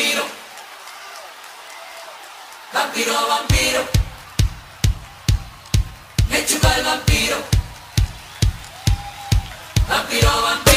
vampiro. Vampiro vampiro. E ci vampiro. Vampiro vampiro.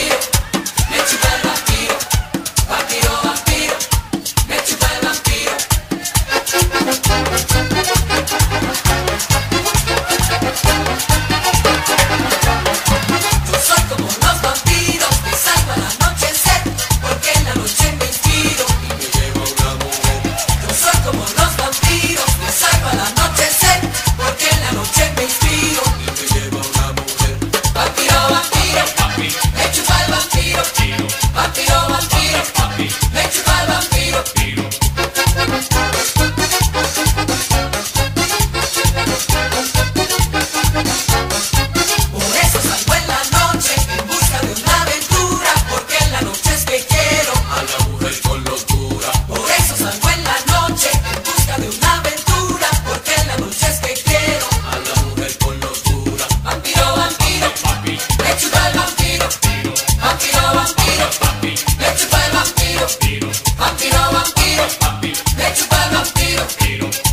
Te chupan los tiros.